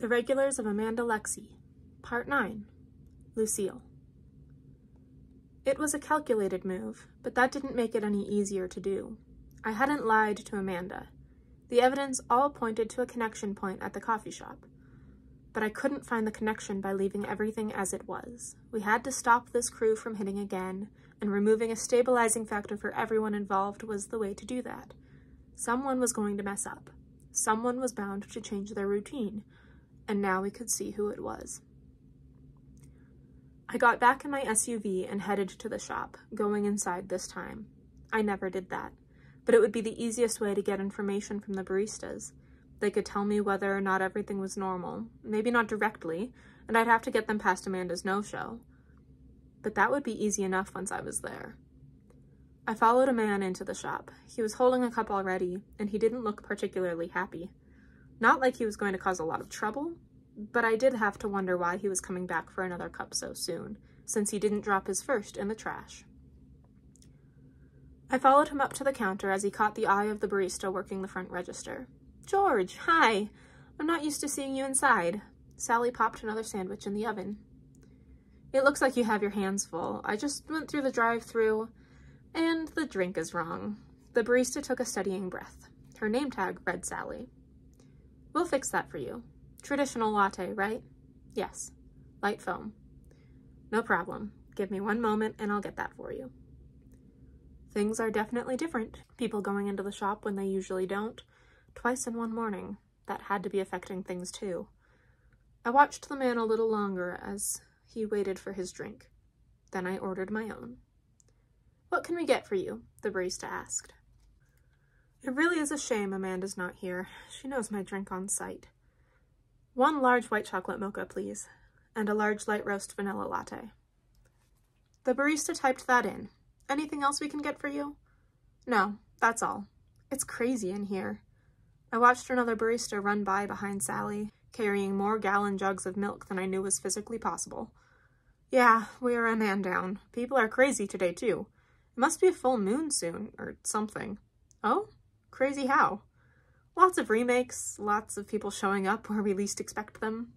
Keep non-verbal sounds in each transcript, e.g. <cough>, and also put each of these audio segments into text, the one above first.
The Regulars of Amanda Lexie, Part 9 Lucielle. It was a calculated move, but that didn't make it any easier to do. I hadn't lied to Amanda. The evidence all pointed to a connection point at the coffee shop. But I couldn't find the connection by leaving everything as it was. We had to stop this crew from hitting again, and removing a stabilizing factor for everyone involved was the way to do that. Someone was going to mess up. Someone was bound to change their routine, and now we could see who it was. I got back in my SUV and headed to the shop, going inside this time. I never did that, but it would be the easiest way to get information from the baristas. They could tell me whether or not everything was normal, maybe not directly, and I'd have to get them past Amanda's no-show. But that would be easy enough once I was there. I followed a man into the shop. He was holding a cup already, and he didn't look particularly happy. Not like he was going to cause a lot of trouble, but I did have to wonder why he was coming back for another cup so soon, since he didn't drop his first in the trash. I followed him up to the counter as he caught the eye of the barista working the front register. George, hi! I'm not used to seeing you inside. Sally popped another sandwich in the oven. It looks like you have your hands full. I just went through the drive-through, and the drink is wrong. The barista took a steadying breath. Her name tag read Sally. We'll fix that for you. Traditional latte, right? Yes. Light foam. No problem. Give me one moment and I'll get that for you. Things are definitely different. People going into the shop when they usually don't. Twice in one morning. That had to be affecting things too. I watched the man a little longer as he waited for his drink. Then I ordered my own. What can we get for you? The barista asked. It really is a shame Amanda's not here. She knows my drink on sight. One large white chocolate mocha, please, and a large light roast vanilla latte. The barista typed that in. Anything else we can get for you? No, that's all. It's crazy in here. I watched another barista run by behind Sally, carrying more gallon jugs of milk than I knew was physically possible. Yeah, we are a man down. People are crazy today, too. It must be a full moon soon, or something. Oh? Crazy how? Lots of remakes, lots of people showing up where we least expect them.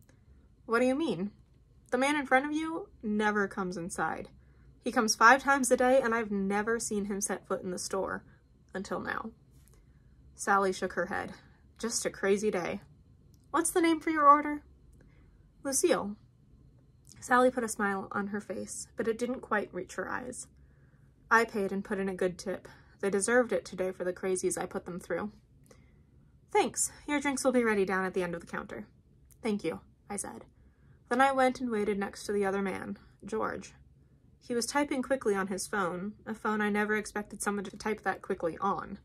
What do you mean? The man in front of you never comes inside. He comes five times a day and I've never seen him set foot in the store. Until now. Sally shook her head. Just a crazy day. What's the name for your order? Lucielle. Sally put a smile on her face, but it didn't quite reach her eyes. I paid and put in a good tip. They deserved it today for the crazies I put them through. Thanks. Your drinks will be ready down at the end of the counter. Thank you, I said. Then I went and waited next to the other man, George. He was typing quickly on his phone, a phone I never expected someone to type that quickly on.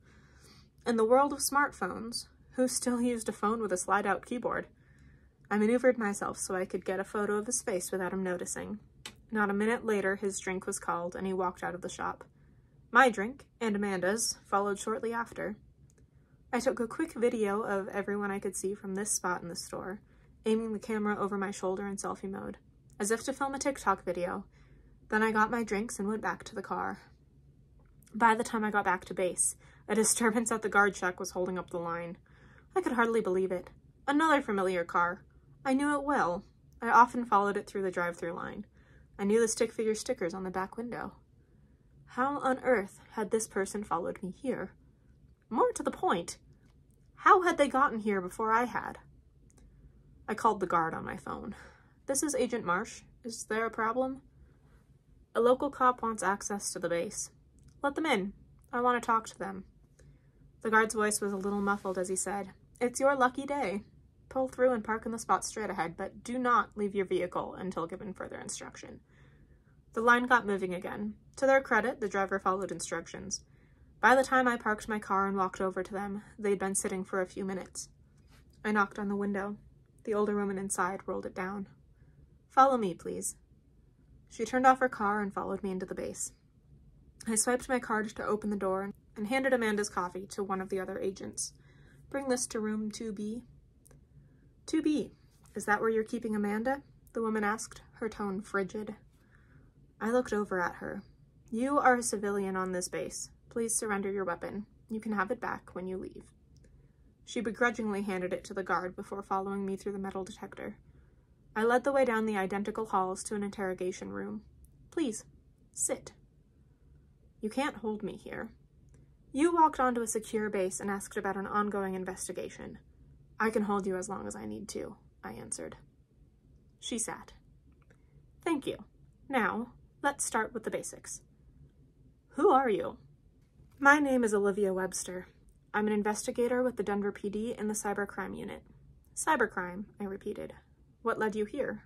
In the world of smartphones, who still used a phone with a slide-out keyboard? I maneuvered myself so I could get a photo of his face without him noticing. Not a minute later, his drink was called, and he walked out of the shop. My drink, and Amanda's, followed shortly after. I took a quick video of everyone I could see from this spot in the store, aiming the camera over my shoulder in selfie mode, as if to film a TikTok video. Then I got my drinks and went back to the car. By the time I got back to base, a <laughs> disturbance at the guard shack was holding up the line. I could hardly believe it. Another familiar car. I knew it well. I often followed it through the drive-through line. I knew the stick figure stickers on the back window. How on earth had this person followed me here? More to the point, how had they gotten here before I had? I called the guard on my phone. This is Agent Marsh. Is there a problem? A local cop wants access to the base. Let them in. I want to talk to them. The guard's voice was a little muffled as he said, It's your lucky day. Pull through and park in the spot straight ahead, but do not leave your vehicle until given further instruction. The line got moving again. To their credit, the driver followed instructions. By the time I parked my car and walked over to them, they'd been sitting for a few minutes. I knocked on the window. The older woman inside rolled it down. Follow me, please. She turned off her car and followed me into the base. I swiped my card to open the door and handed Amanda's coffee to one of the other agents. Bring this to room 2B. 2B, is that where you're keeping Amanda? The woman asked, her tone frigid. I looked over at her. You are a civilian on this base. Please surrender your weapon. You can have it back when you leave. She begrudgingly handed it to the guard before following me through the metal detector. I led the way down the identical halls to an interrogation room. Please, sit. You can't hold me here. You walked onto a secure base and asked about an ongoing investigation. I can hold you as long as I need to, I answered. She sat. Thank you. Now, let's start with the basics. Who are you? My name is Olivia Webster. I'm an investigator with the Denver PD in the Cybercrime Unit. Cybercrime, I repeated. What led you here?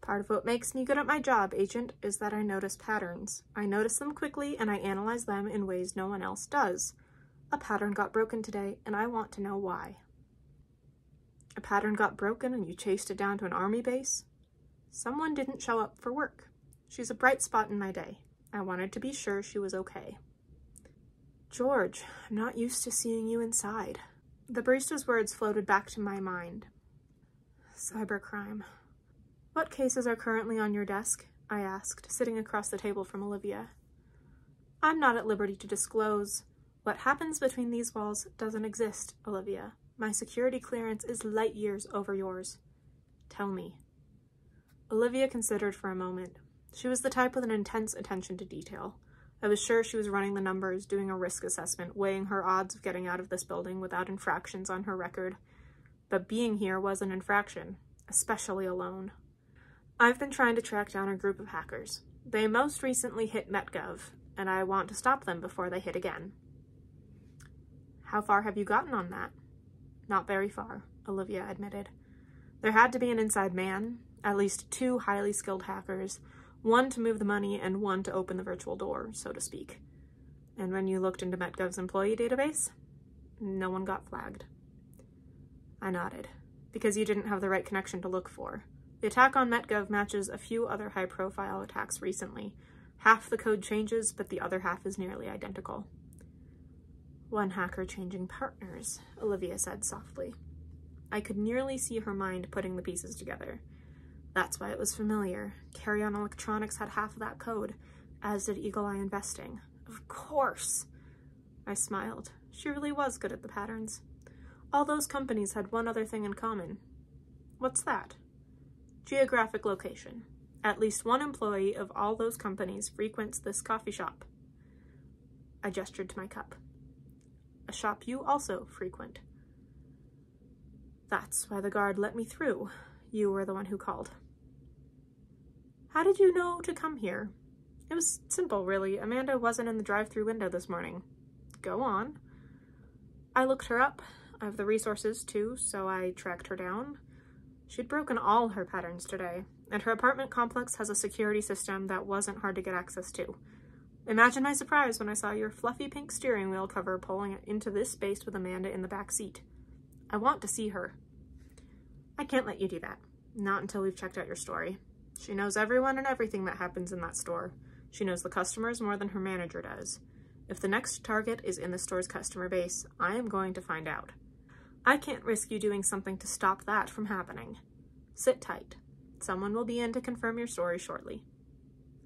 Part of what makes me good at my job, Agent, is that I notice patterns. I notice them quickly and I analyze them in ways no one else does. A pattern got broken today and I want to know why. A pattern got broken and you chased it down to an army base? Someone didn't show up for work. She's a bright spot in my day. I wanted to be sure she was okay. George, I'm not used to seeing you inside. The barista's words floated back to my mind. Cybercrime. What cases are currently on your desk? I asked, sitting across the table from Olivia. I'm not at liberty to disclose. What happens between these walls doesn't exist, Olivia. My security clearance is light years over yours. Tell me. Olivia considered for a moment. She was the type with an intense attention to detail. I was sure she was running the numbers, doing a risk assessment, weighing her odds of getting out of this building without infractions on her record. But being here was an infraction, especially alone. I've been trying to track down a group of hackers. They most recently hit MetGov, and I want to stop them before they hit again. How far have you gotten on that? Not very far, Olivia admitted. There had to be an inside man, at least two highly skilled hackers, one to move the money and one to open the virtual door, so to speak. And when you looked into MetGov's employee database, no one got flagged. I nodded, because you didn't have the right connection to look for. The attack on MetGov matches a few other high-profile attacks recently. Half the code changes, but the other half is nearly identical. One hacker changing partners, Olivia said softly. I could nearly see her mind putting the pieces together. That's why it was familiar. Carry-On Electronics had half of that code, as did Eagle Eye Investing. Of course! I smiled. She really was good at the patterns. All those companies had one other thing in common. What's that? Geographic location. At least one employee of all those companies frequents this coffee shop. I gestured to my cup. A shop you also frequent. That's why the guard let me through. You were the one who called. How did you know to come here? It was simple, really. Amanda wasn't in the drive-through window this morning. Go on. I looked her up. I have the resources, too, so I tracked her down. She'd broken all her patterns today, and her apartment complex has a security system that wasn't hard to get access to. Imagine my surprise when I saw your fluffy pink steering wheel cover pulling into this space with Amanda in the back seat. I want to see her. I can't let you do that. Not until we've checked out your story. She knows everyone and everything that happens in that store. She knows the customers more than her manager does. If the next target is in the store's customer base, I am going to find out. I can't risk you doing something to stop that from happening. Sit tight. Someone will be in to confirm your story shortly.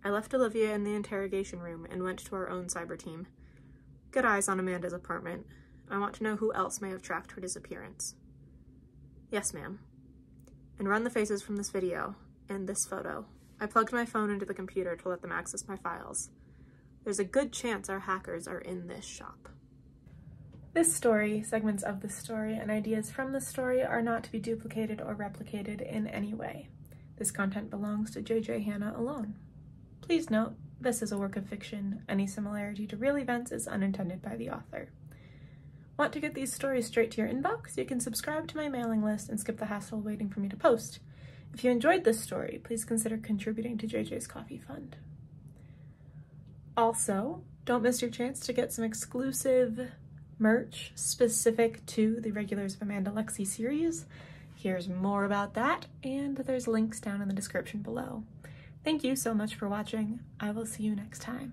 I left Olivia in the interrogation room and went to our own cyber team. Good eyes on Amanda's apartment. I want to know who else may have tracked her disappearance. Yes, ma'am. And run the faces from this video and this photo. I plugged my phone into the computer to let them access my files. There's a good chance our hackers are in this shop. This story, segments of this story, and ideas from this story are not to be duplicated or replicated in any way. This content belongs to JJ Hanna alone. Please note, this is a work of fiction. Any similarity to real events is unintended by the author. Want to get these stories straight to your inbox? You can subscribe to my mailing list and skip the hassle waiting for me to post. If you enjoyed this story, please consider contributing to JJ's Coffee Fund. Also, don't miss your chance to get some exclusive merch specific to the Regulars of Amanda Lexie series. Here's more about that, and there's links down in the description below. Thank you so much for watching. I will see you next time.